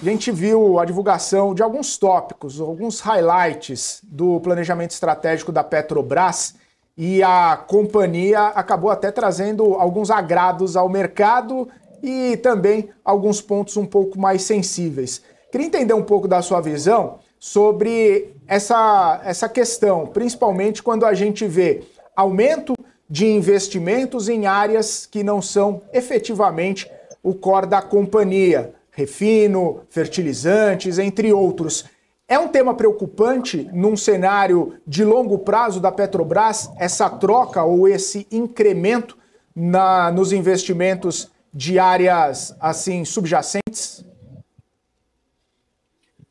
a gente viu a divulgação de alguns tópicos, alguns highlights do planejamento estratégico da Petrobras e a companhia acabou até trazendo alguns agrados ao mercado e também alguns pontos um pouco mais sensíveis. Queria entender um pouco da sua visão sobre essa, essa questão, principalmente quando a gente vê aumento de investimentos em áreas que não são efetivamente o core da companhia, refino, fertilizantes, entre outros. É um tema preocupante num cenário de longo prazo da Petrobras, essa troca ou esse incremento na, nos investimentos de áreas assim subjacentes?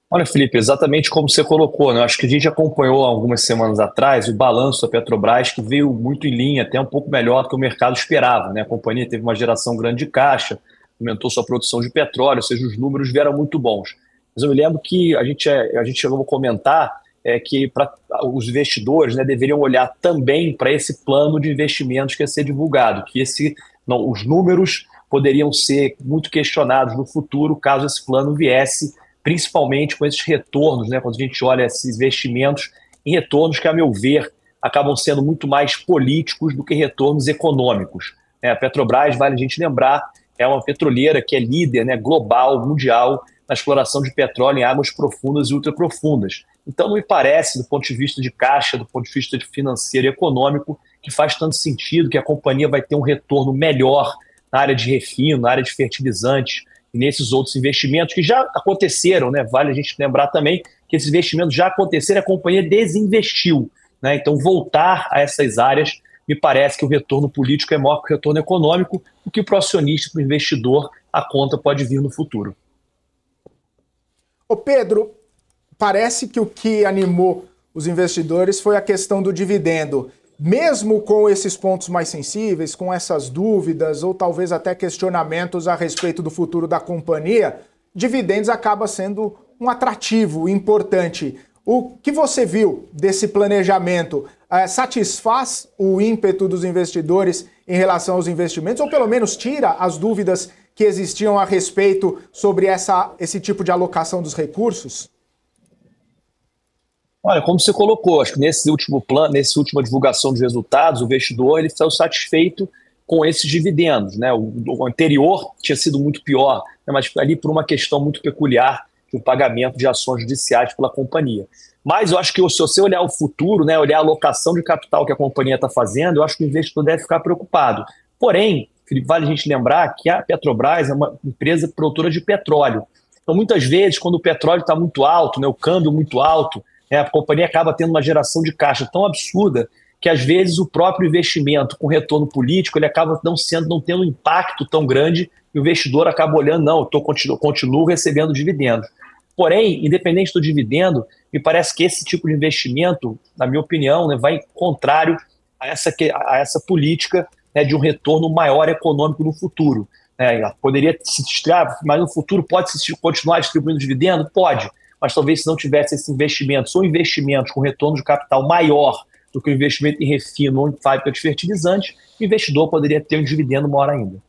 Olha, Felipe, exatamente como você colocou, né? Acho que a gente acompanhou algumas semanas atrás o balanço da Petrobras, que veio muito em linha, até um pouco melhor do que o mercado esperava. Né? A companhia teve uma geração grande de caixa, aumentou sua produção de petróleo, ou seja, os números vieram muito bons. Mas eu me lembro que a gente, é, a gente chegou a comentar é, que pra, os investidores né, deveriam olhar também para esse plano de investimentos que ia ser divulgado, que esse, não, os números poderiam ser muito questionados no futuro caso esse plano viesse principalmente com esses retornos, né, quando a gente olha esses investimentos em retornos que, a meu ver, acabam sendo muito mais políticos do que retornos econômicos. É, a Petrobras, vale a gente lembrar, é uma petroleira que é líder né, global, mundial, na exploração de petróleo em águas profundas e ultraprofundas. Então, não me parece, do ponto de vista de caixa, do ponto de vista de financeiro e econômico, que faz tanto sentido que a companhia vai ter um retorno melhor na área de refino, na área de fertilizantes, e nesses outros investimentos que já aconteceram, né? Vale a gente lembrar também que esses investimentos já aconteceram, a companhia desinvestiu, né? Então voltar a essas áreas me parece que o retorno político é maior que o retorno econômico, o que para o acionista, para o investidor, a conta pode vir no futuro. Ô Pedro, parece que o que animou os investidores foi a questão do dividendo mesmo com esses pontos mais sensíveis, com essas dúvidas ou talvez até questionamentos a respeito do futuro da companhia, dividendos acaba sendo um atrativo importante. O que você viu desse planejamento é, satisfaz o ímpeto dos investidores em relação aos investimentos, ou pelo menos tira as dúvidas que existiam a respeito sobre essa, esse tipo de alocação dos recursos? Olha, como você colocou, acho que nesse último plano, nessa última divulgação de resultados, o investidor ele saiu satisfeito com esses dividendos. Né? O, o anterior tinha sido muito pior, né? mas ali por uma questão muito peculiar, que o pagamento de ações judiciais pela companhia. Mas eu acho que se você olhar o futuro, né, olhar a alocação de capital que a companhia está fazendo, eu acho que o investidor deve ficar preocupado. Porém, vale a gente lembrar que a Petrobras é uma empresa produtora de petróleo. Então, muitas vezes, quando o petróleo está muito alto, né, o câmbio muito alto, é, a companhia acaba tendo uma geração de caixa tão absurda que às vezes o próprio investimento com retorno político ele acaba não sendo, não tendo um impacto tão grande e o investidor acaba olhando, não, eu continuo, continuo recebendo dividendos. Porém, independente do dividendo, me parece que esse tipo de investimento, na minha opinião, né, vai contrário a essa, a essa política né, de um retorno maior econômico no futuro. É, poderia se distrair, mas no futuro pode se continuar distribuindo dividendo? Pode mas talvez se não tivesse esses investimentos ou investimentos com retorno de capital maior do que o investimento em refino ou em fábrica de fertilizantes, o investidor poderia ter um dividendo maior ainda.